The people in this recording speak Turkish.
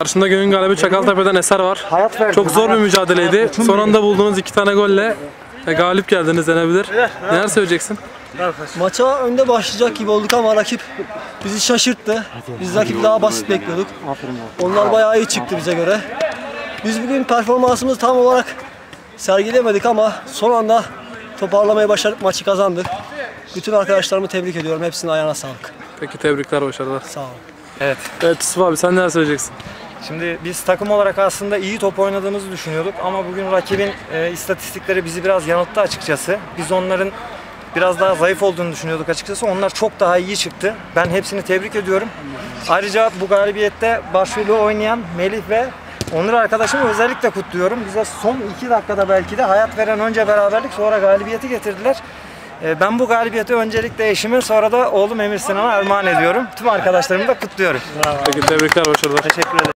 Karşımda günün galibi Çakaltepe'den Eser var. Hayat verdim. Çok zor bir mücadeleydi. Son anda bulduğunuz iki tane golle e, galip geldiniz denebilir. Neler söyleyeceksin? Maça önde başlayacak gibi olduk ama rakip bizi şaşırttı. Biz rakibi daha basit bekliyorduk. Onlar bayağı iyi çıktı bize göre. Biz bugün performansımızı tam olarak sergilemedik ama son anda toparlamayı başarıp maçı kazandık. Bütün arkadaşlarımı tebrik ediyorum. Hepsinin ayağına sağlık. Peki tebrikler, başarılar. Sağ olun. Evet. Evet Yusuf abi sen neler söyleyeceksin? Şimdi biz takım olarak aslında iyi top oynadığımızı düşünüyorduk ama bugün rakibin e, istatistikleri bizi biraz yanılttı açıkçası. Biz onların biraz daha zayıf olduğunu düşünüyorduk açıkçası. Onlar çok daha iyi çıktı. Ben hepsini tebrik ediyorum. Ayrıca bu galibiyette başrolü oynayan Melih ve Onur arkadaşımı özellikle kutluyorum. Bize son iki dakikada belki de hayat veren önce beraberlik sonra galibiyeti getirdiler. E, Ben bu galibiyeti öncelikle eşime sonra da oğlum Emir Sinan'a armağan ediyorum. Tüm arkadaşlarımı da kutluyorum. Peki tebrikler, başarılar. Teşekkür ederim.